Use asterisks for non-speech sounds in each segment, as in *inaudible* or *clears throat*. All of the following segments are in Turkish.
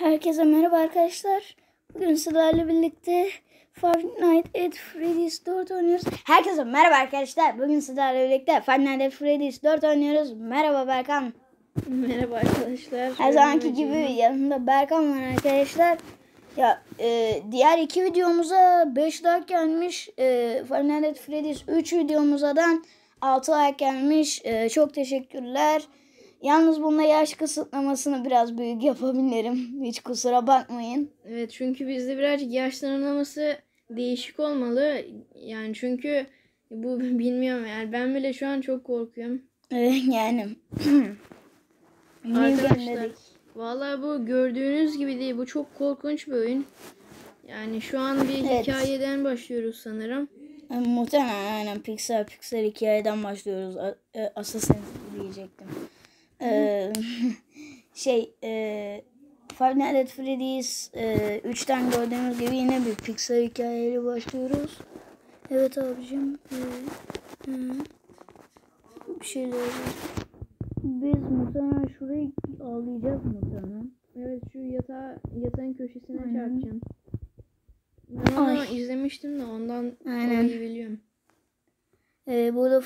Herkese merhaba arkadaşlar. Bugün sizlerle birlikte Five Nights at Freddy's 4 oynuyoruz. Herkese merhaba arkadaşlar. Bugün sizlerle birlikte Five Nights at Freddy's 4 oynuyoruz. Merhaba Berkan. Merhaba arkadaşlar. Her zamanki gibi yanımda Berkan var arkadaşlar. Ya e, diğer iki videomuza 5 like gelmiş. E, Five Nights at Freddy's 3 videomuza da 6 like gelmiş. E, çok teşekkürler. Yalnız bunda yaş kısıtlamasını biraz büyük yapabilirim. Hiç kusura bakmayın. Evet çünkü bizde birazcık yaş sınırlaması değişik olmalı. Yani çünkü bu *laughs* bilmiyorum yani ben bile şu an çok korkuyorum. Ee, yani. *clears throat* Arkadaşlar vallahi bu gördüğünüz gibi değil. Bu çok korkunç bir oyun. Yani şu an bir Evet. hikayeden başlıyoruz sanırım. Yani muhtemelen aynen Pixar Pixar hikayeden başlıyoruz. E, Assassin diyecektim. Ee, şey e, Five Nights at Freddy's 3'ten gördüğümüz gibi yine bir Pixar hikayeyle başlıyoruz. Evet abicim. Hı. bir şeyler Biz muhtemelen şurayı ağlayacağız muhtemelen. Evet şu yatağa, yatağın köşesine Aynen. çarpacağım. Ben onu Ay. izlemiştim de ondan Aynen. iyi biliyorum. Ee, burada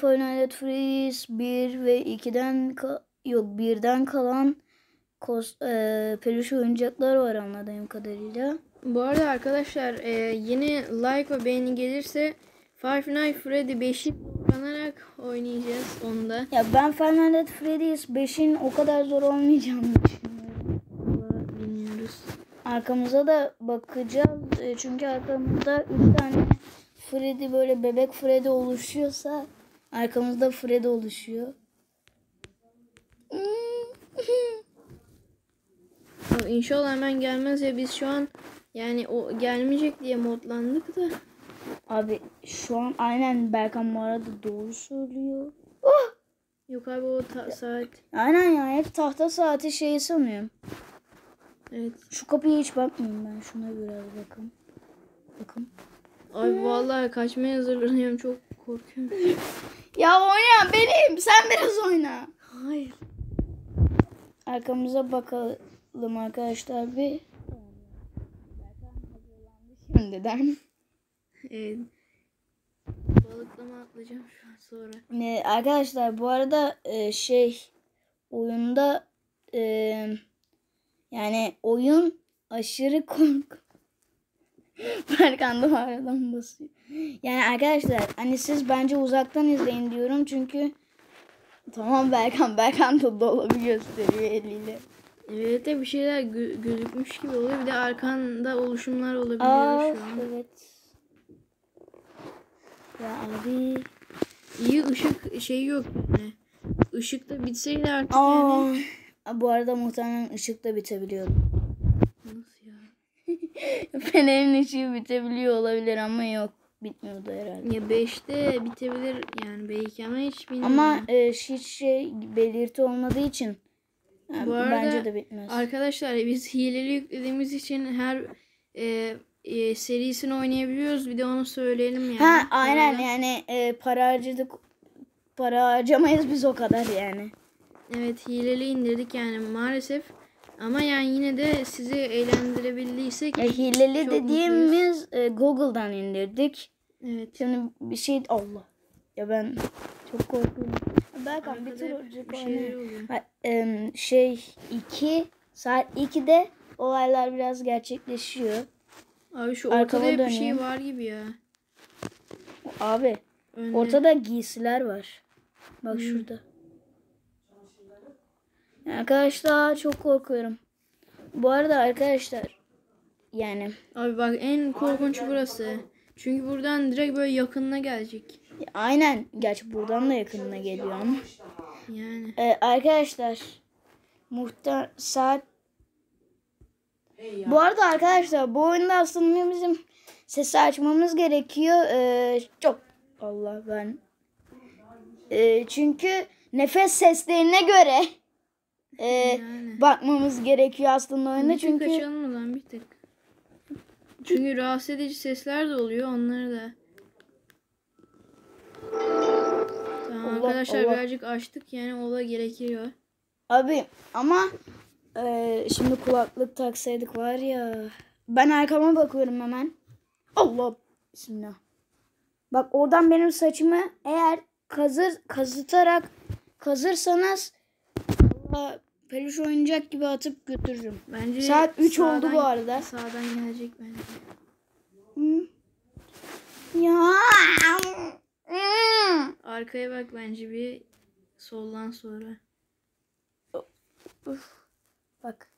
at Freddy's 1 ve 2'den ka- yok 1'den kalan kos e, peluş oyuncaklar var anladığım kadarıyla. Bu arada arkadaşlar e, yeni like ve beğeni gelirse Five Nights Freddy 5'i kullanarak oynayacağız onu da. Ya ben Five Nights Freddy's 5'in o kadar zor olmayacağını düşünüyorum. Vallahi bilmiyoruz. Arkamıza da bakacağız. E, çünkü arkamızda 3 tane Freddy böyle bebek Freddy oluşuyorsa arkamızda Freddy oluşuyor. *laughs* İnşallah hemen gelmez ya biz şu an yani o gelmeyecek diye modlandık da. Abi şu an aynen Berkan bu arada doğru söylüyor. Yok abi o saat. Aynen ya hep tahta saati şeyi sanıyorum. Evet. Şu kapıya hiç bakmayayım ben. Şuna biraz bakın. Bakın. Abi vallahi kaçmaya hazırlanıyorum çok korkuyorum. *laughs* Ya oynayan benim. Sen biraz oyna. Hayır. Arkamıza bakalım arkadaşlar bir. Şimdiden. Evet. Balıklama atlayacağım şu an sonra. Ne, arkadaşlar bu arada e, şey oyunda e, yani oyun aşırı korku. *laughs* Berkan da aradan basıyor. Yani arkadaşlar hani siz bence uzaktan izleyin diyorum çünkü tamam Berkan Berkan da dolabı gösteriyor eliyle. Evet de bir şeyler gö- gözükmüş gibi oluyor. Bir de arkanda oluşumlar olabiliyor Aa, şu an. evet. Ya abi. İyi ışık şeyi yok yani. Işık da bitseydi artık Aa. yani. Bu arada muhtemelen ışık da bitebiliyor. Nasıl ya? *laughs* Fenerin ışığı bitebiliyor olabilir ama yok. Bitmiyordu herhalde. Ya 5'te bitebilir yani belki ama hiç bilmiyorum. Ama e, hiç şey belirti olmadığı için yani Bu arada bence de bitmez. Arkadaşlar biz hileli yüklediğimiz için her e, e, serisini oynayabiliyoruz. Bir de onu söyleyelim yani. ha aynen Sonra- yani e, para harcadık. Para harcamayız biz o kadar yani. Evet hileli indirdik yani maalesef. Ama yani yine de sizi eğlendirebildiysek. Ya, hileli dediğimiz e, Google'dan indirdik. Evet. Şimdi bir şey Allah. Ya ben çok korkuyorum. Berkan bir tur bir oluyor. Ha, em, şey 2 saat 2'de olaylar biraz gerçekleşiyor. Abi şu Arkama ortada bir şey var gibi ya. Abi Önde. ortada giysiler var. Bak Hmm. şurada. Arkadaşlar çok korkuyorum. Bu arada arkadaşlar yani Abi bak en korkunç burası. Çünkü buradan direkt böyle yakınına gelecek. aynen gerçi buradan da yakınına geliyor ama. Yani. Ee, arkadaşlar muhtar saat bu arada arkadaşlar bu oyunda aslında bizim sesi açmamız gerekiyor. Ee, çok Allah ben Ee, çünkü nefes seslerine göre e, Yani. bakmamız gerekiyor aslında oyunda Bir çünkü açalım mı lan bir tık? Çünkü rahatsız edici sesler de oluyor onları da. Tamam Allah, arkadaşlar Allah. birazcık açtık yani o da gerekiyor. abi ama Ee, şimdi kulaklık taksaydık var ya. Ben arkama bakıyorum hemen. Allah. Bismillah. Bak oradan benim saçımı eğer kazır kazıtarak kazırsanız Allah peluş oyuncak gibi atıp götürürüm. Bence Saat üç oldu sağdan- bu arada. Sağdan gelecek bence. Hı? Ya. Arkaya bak bence bir soldan sonra. Bak.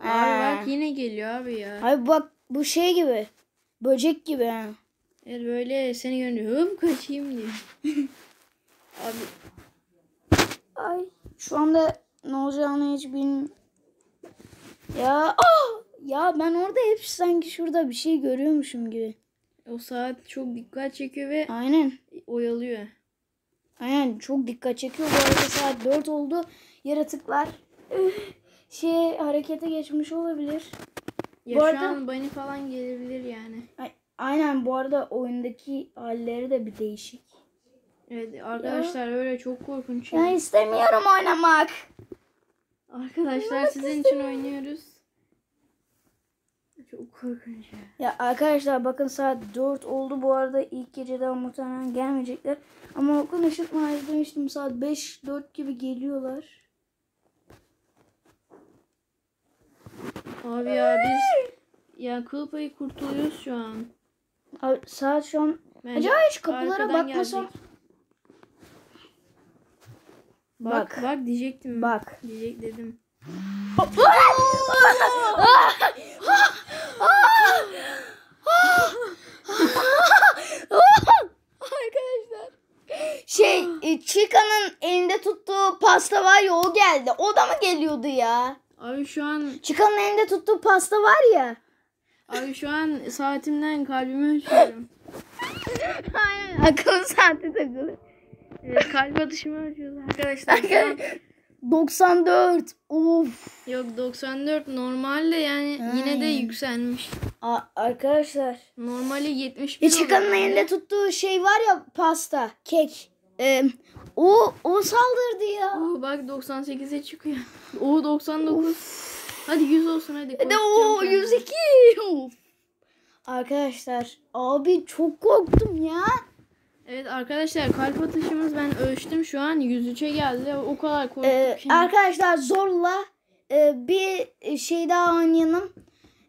Abi Aa. bak yine geliyor abi ya. Abi bak bu şey gibi. Böcek gibi ha. Evet böyle seni görünce hıp kaçayım diyor. *laughs* abi Ay şu anda ne olacağını hiç bilmiyorum. Ya ah! ya ben orada hep sanki şurada bir şey görüyormuşum gibi. o saat çok dikkat çekiyor ve Aynen. oyalıyor. Aynen çok dikkat çekiyor. Bu arada saat 4 oldu. Yaratıklar şey harekete geçmiş olabilir. Ya Bu şu arada- an bunny falan gelebilir yani. Ay- Aynen bu arada oyundaki halleri de bir değişik. Evet arkadaşlar böyle çok korkunç. Ya ya. istemiyorum oynamak. Arkadaşlar sizin için oynuyoruz. Çok korkunç ya. Ya arkadaşlar bakın saat 4 oldu. Bu arada ilk geceden muhtemelen gelmeyecekler. Ama okul mahallesi demiştim saat 5-4 gibi geliyorlar. Abi ya biz ya kıl payı kurtuluyoruz şu an. Abi, saat şu an... Bence Acaba hiç kapılara bakmasam... Bak, Bak. bak diyecektim. Bak. Diyecek dedim. Arkadaşlar. Şey, e, Chica'nın elinde tuttuğu pasta var ya o geldi. O da mı geliyordu ya? Abi şu an Chica'nın elinde tuttuğu pasta var ya. abi şu an saatimden kalbimi ölçüyorum. *laughs* Aynen. Akıllı saati takılı. Evet, kalp atışımı ölçüyoruz arkadaşlar. Şu an 94. *laughs* Of. yok 94 normalde yani yine de Ay. yükselmiş. A- arkadaşlar. Normali 71 Ya Chica'nın oluyor. elinde tuttuğu şey var ya pasta, kek. Ee, o o saldırdı ya. Oo, bak 98'e çıkıyor. O 99. Hadi 100 olsun hadi. De o korkutuyorum kendimi. 102. Of. Arkadaşlar abi çok korktum ya. Evet arkadaşlar kalp atışımız ben ölçtüm şu an 103'e geldi. O kadar korktuk Ee, ki. arkadaşlar zorla e, bir şey daha oynayalım.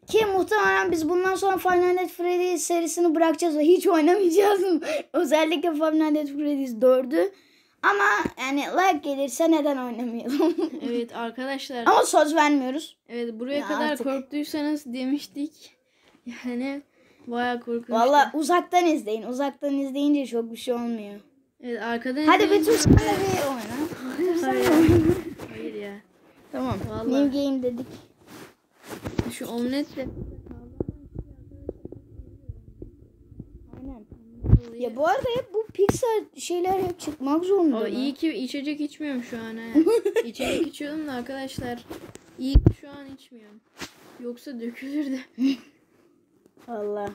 Ki muhtemelen biz bundan sonra Five Nights at Freddy's serisini bırakacağız ve hiç oynamayacağız. *laughs* Özellikle Five Nights at Freddy's 4'ü. Ama yani like gelirse neden oynamayalım? *laughs* Evet arkadaşlar. Ama söz vermiyoruz. Evet buraya Ya kadar artık. korktuysanız demiştik. Yani bayağı korkunçtu. Valla uzaktan izleyin. Uzaktan izleyince çok bir şey olmuyor. Evet arkadan Hadi bir de bir oyna. Hayır. Hayır ya. Tamam. Vallahi. New game dedik. Şu omletle. Aynen. Ya bu arada hep bu Pixar şeyler hep çıkmak zorunda. Ama iyi ki içecek içmiyorum şu an he. *laughs* içecek içiyordum da arkadaşlar. İyi ki şu an içmiyorum. Yoksa dökülürdü. *laughs* Valla.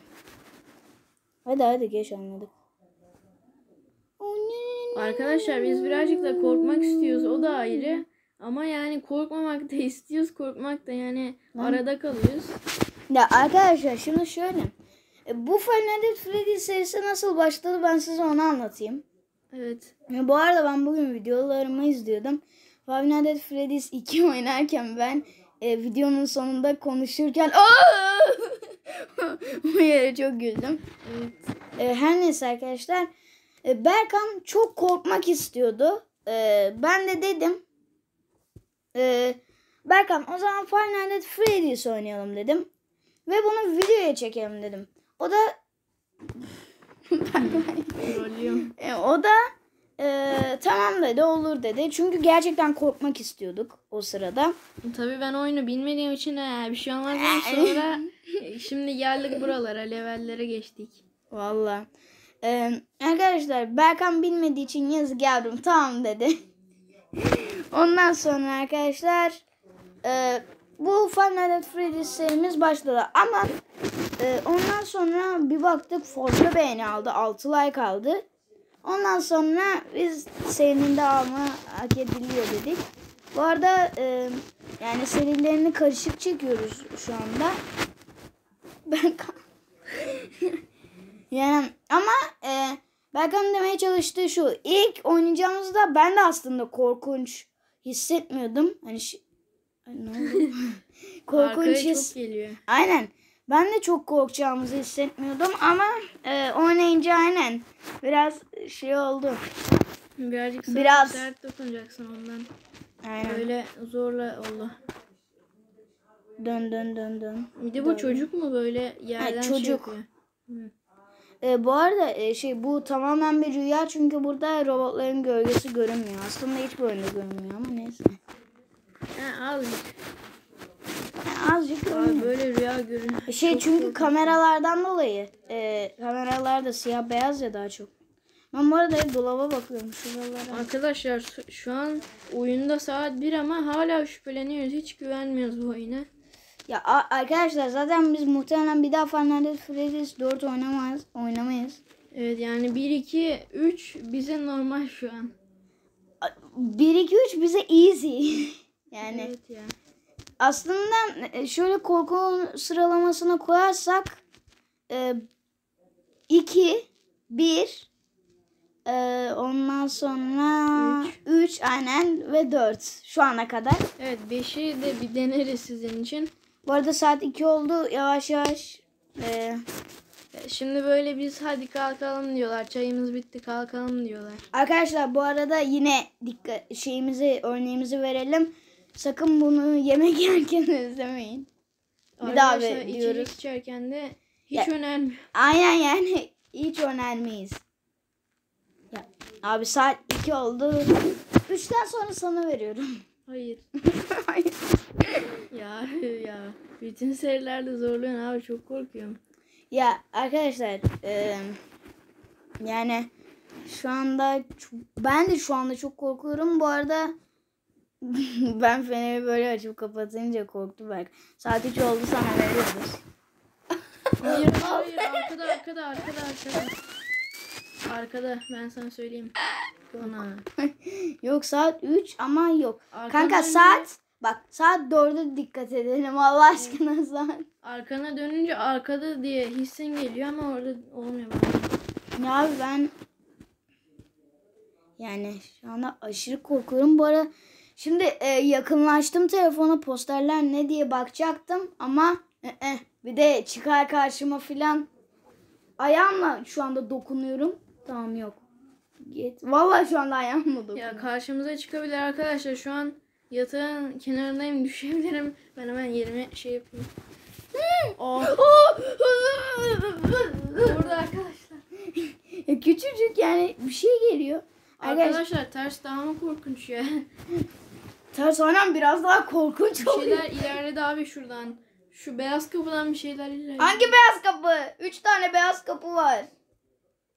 Hadi hadi geç anladık. Arkadaşlar biz birazcık da korkmak istiyoruz. O da ayrı. Ama yani korkmamak da istiyoruz. Korkmak da yani arada kalıyoruz. Ya arkadaşlar şimdi şöyle. E, Bu Five Nights at Freddy's serisi nasıl başladı ben size onu anlatayım. Evet. Ya bu arada ben bugün videolarımı izliyordum. Five Nights at Freddy's 2 oynarken ben e, videonun sonunda konuşurken *laughs* bu yere çok güldüm. Evet. E, her neyse arkadaşlar. E, Berkan çok korkmak istiyordu. E, ben de dedim. E, Berkan o zaman Five Nights at Freddy's oynayalım dedim. Ve bunu videoya çekelim dedim. O da *laughs* e, o da e, tamam dedi olur dedi. Çünkü gerçekten korkmak istiyorduk o sırada. Tabii ben oyunu bilmediğim için he, bir şey olmaz dedim. sonra şimdi geldik buralara levellere geçtik. Valla. E, arkadaşlar Berkan bilmediği için yazık yavrum tamam dedi. Ondan sonra arkadaşlar e, bu Five Nights at Freddy's serimiz başladı. Ama e, ondan sonra bir baktık fazla beğeni aldı. 6 like aldı. Ondan sonra biz senin de alma hak ediliyor dedik. Bu arada e, yani serilerini karışık çekiyoruz şu anda. Ben *laughs* yani ama e, Berkan demeye çalıştığı şu. ilk oynayacağımızda ben de aslında korkunç hissetmiyordum. Hani ne oldu? *laughs* korkunç his. çok geliyor. Aynen. Ben de çok korkacağımızı hissetmiyordum ama e, oynayınca aynen biraz şey oldu. Birazcık sert, Biraz. sert dokunacaksın ondan. Aynen. Böyle zorla oldu. Dön dön dön dön. Bir de bu çocuk mu böyle yerden şey çocuk. yapıyor? E, bu arada e, şey bu tamamen bir rüya çünkü burada robotların gölgesi görünmüyor. Aslında hiç böyle görünmüyor ama neyse. Ha, al. Azıcık Abi görünüyor. böyle rüya görün. Şey Çok çünkü korkunç. kameralardan dolayı e, kameralar da siyah beyaz ya daha çok. Ben bu arada dolaba bakıyorum şuralara. Arkadaşlar şu- an oyunda saat 1 ama hala şüpheleniyoruz. Hiç güvenmiyoruz bu oyuna. Ya arkadaşlar zaten biz muhtemelen bir daha Final Freddy's 4 oynamayız. Oynamayız. Evet yani 1 2 3 bize normal şu an. 1 2 3 bize easy. *laughs* yani Evet ya. Aslında e, şöyle korku sıralamasına koyarsak 2 1 ondan sonra 3 aynen ve 4 şu ana kadar. Evet 5'i de bir deneriz sizin için. Bu arada saat 2 oldu. Yavaş yavaş e, Şimdi böyle biz hadi kalkalım diyorlar. Çayımız bitti kalkalım diyorlar. Arkadaşlar bu arada yine dikkat şeyimizi örneğimizi verelim. Sakın bunu yemek *laughs* yerken izlemeyin. Bir daha Arkadaşlar, içecek diyoruz. içerken de hiç Ya- önermiyorum. Aynen yani *laughs* hiç önermeyiz. Ya, abi saat 2 oldu. 3'ten sonra sana veriyorum. Hayır. *laughs* Ya ya. Bütün serilerde zorluyorsun abi çok korkuyorum. ya arkadaşlar e, yani şu anda ben de şu anda çok korkuyorum. Bu arada *laughs* ben feneri böyle açıp kapatınca korktu belki. Saat 3 oldu sana veriyoruz. Hayır hayır arkada arkada arkada arkada. Arkada ben sana söyleyeyim. Ana. *laughs* Yok saat 3 ama yok. Arkadan Kanka önce- saat bak saat 4'e dikkat edelim Allah aşkına *laughs* saat. Arkana dönünce arkada diye hissin geliyor ama orada olmuyor bana. Ya ben yani şu anda aşırı korkuyorum. Bu ara şimdi e, yakınlaştım telefona posterler ne diye bakacaktım ama e, e, bir de çıkar karşıma filan ayağımla şu anda dokunuyorum. Tamam yok. Git. Vallahi şu anda ayağımla dokunuyorum. Ya karşımıza çıkabilir arkadaşlar. Şu an yatağın kenarındayım *laughs* düşebilirim. Ben hemen yerime şey yapayım. Oh. Burada arkadaşlar. *laughs* Küçücük yani bir şey geliyor. Arkadaşlar ters daha mı korkunç ya? ters oynan biraz daha korkunç Bir oluyor. şeyler ilerledi abi şuradan. Şu beyaz kapıdan bir şeyler ilerledi. Hangi beyaz kapı? Üç tane beyaz kapı var.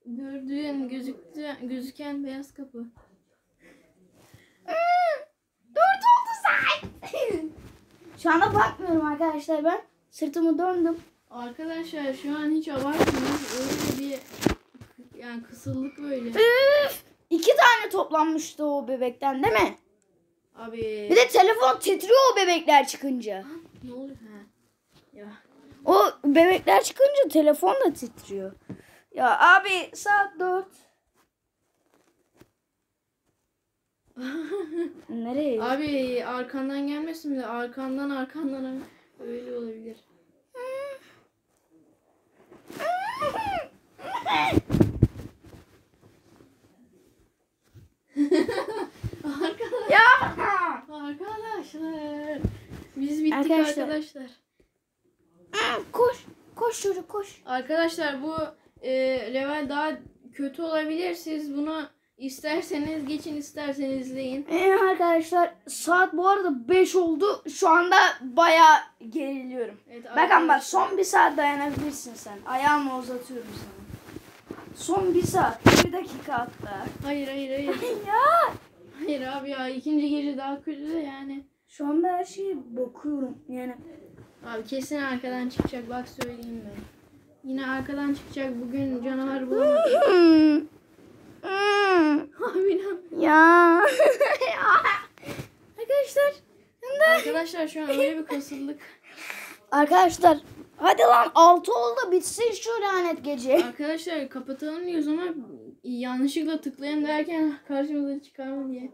Gördüğün gözüktü, gözüken beyaz kapı. Dört oldu saat. Şu anda bakmıyorum arkadaşlar ben. Sırtımı döndüm. Arkadaşlar şu an hiç abartmıyoruz. Öyle bir yani kısıldık böyle. Üf! İki tane toplanmıştı o bebekten değil mi? Abi Bir de telefon titriyor o bebekler çıkınca. ne oluyor? Ha. Ya. O bebekler çıkınca telefon da titriyor. Ya abi saat dört. *laughs* Nereye? Abi arkandan gelmesin de arkandan arkandan öyle olabilir. *laughs* *laughs* Arkadaşlar. ya! Arkadaşlar. Biz bittik Arkadaşlar. arkadaşlar. koş. Koş çocuk koş. Arkadaşlar bu e, level daha kötü olabilir. Siz bunu isterseniz geçin isterseniz izleyin. Ee, arkadaşlar saat bu arada 5 oldu. Şu anda bayağı geriliyorum. Evet, Bakın bak son bir saat dayanabilirsin sen. Ayağımı uzatıyorum sana. Son bir saat. Bir dakika hatta. Hayır hayır hayır. *laughs* ya. Hayır abi ya ikinci gece daha kötü de yani. Şu anda her şeye bakıyorum. Yani Abi kesin arkadan çıkacak bak söyleyeyim ben. Yine arkadan çıkacak bugün canavar *laughs* bulamadık. Hmm. Abi ne ya. *laughs* Arkadaşlar arkadaşlar. Arkadaşlar şu an öyle bir kasıldık. Arkadaşlar hadi lan 6 oldu bitsin şu lanet gece. *laughs* Arkadaşlar kapatalım diyoruz ama yanlışlıkla tıklayın derken karşımıza çıkar mı diye.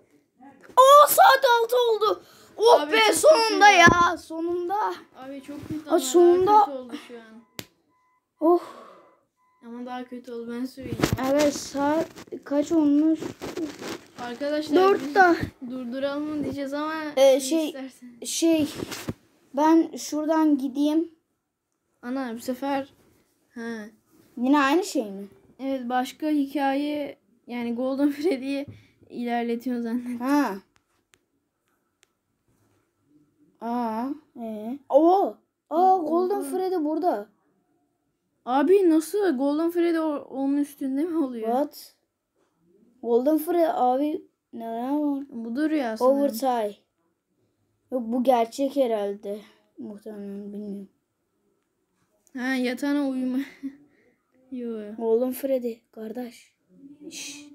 Oo saat 6 oldu. Oh Abi be sonunda kötü. ya sonunda. Abi çok kötü Aa, ama sonunda- daha kötü oldu şu an. Oh Ama daha kötü oldu ben söyleyeyim. evet saat kaç olmuş? Arkadaşlar 4 biz da. durduralım diyeceğiz ama Ee, şey- isterseniz. Şey ben şuradan gideyim. Ana bu sefer ha. Yine aynı şey mi? Evet başka hikaye yani Golden Freddy'yi ilerletiyor zannettim. Ha. Aa, ee. Oo. Aa Golden Freddy burada. Abi nasıl Golden Freddy onun üstünde mi oluyor? What? Golden Freddy abi neler var? Budur ya sanırım. Overtime. Yok bu gerçek herhalde. Muhtemelen bilmiyorum. Ha yatağına uyuma. *laughs* Yo. Golden Freddy kardeş. Şş,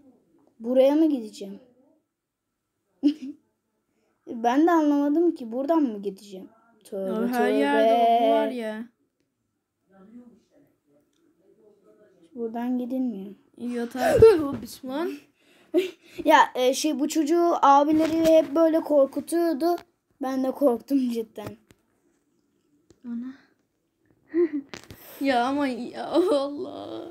Buraya mı gideceğim? *laughs* ben de anlamadım ki buradan mı gideceğim? Tövbe Abi her tövbe. yerde o var ya. Buradan gidilmiyor. Yatak. Lan. *laughs* Ya e, şey bu çocuğu abileri hep böyle korkutuyordu. Ben de korktum cidden. Ana. Ya ama ya Allah.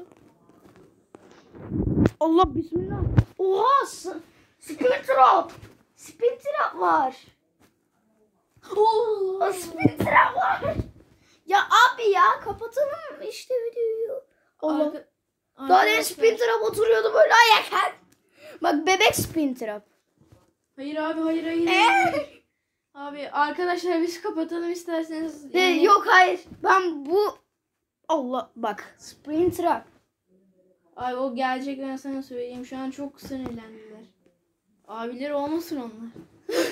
Allah bismillah. Oha! Spin trap. Spin trap var. Oo, spin trap var. Ya abi ya kapatalım işte videoyu. Allah. Arka- Daha ne spin trap oturuyordu böyle ayaklar. Bak bebek spin trap. Hayır abi hayır hayır. Hayır. Abi arkadaşlar biz kapatalım isterseniz. Ee, Yani- yok hayır. Ben bu Allah bak spin trap. Abi o gelecek ben sana söyleyeyim. Şu an çok sinirlendiler. Abileri olmasın onlar. *laughs*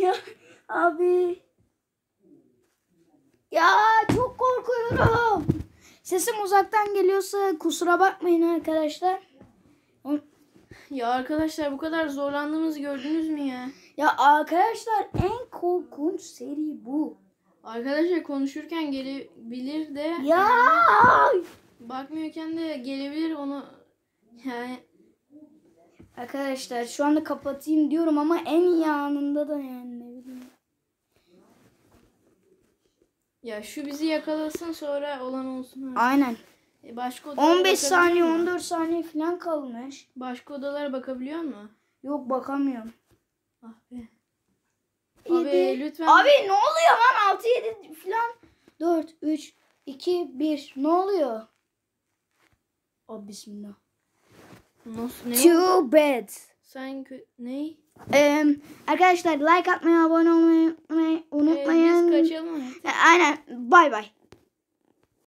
Ya abi. Ya çok korkuyorum. Sesim uzaktan geliyorsa kusura bakmayın arkadaşlar. Ya arkadaşlar bu kadar zorlandığımızı gördünüz mü ya? Ya arkadaşlar en korkunç seri bu. Arkadaşlar konuşurken gelebilir de Ya bakmıyorken de gelebilir onu yani arkadaşlar şu anda kapatayım diyorum ama en iyi anında da yani ne bileyim. ya şu bizi yakalasın sonra olan olsun. artık. Aynen. E, Başka odalara 15 bakabiliyor saniye musun? 14 saniye falan kalmış. Başka odalara bakabiliyor mu? Yok bakamıyorum. Ah be. Abi Yedi. lütfen. Abi ne oluyor lan 6 7 falan. 4 3 2 1 ne oluyor? Abi bismillah. Nasıl ne? Too bad. Sen ne? Ee, arkadaşlar like atmayı, abone olmayı unutmayı Ee, unutmayın. biz kaçalım Aynen. Bay bay.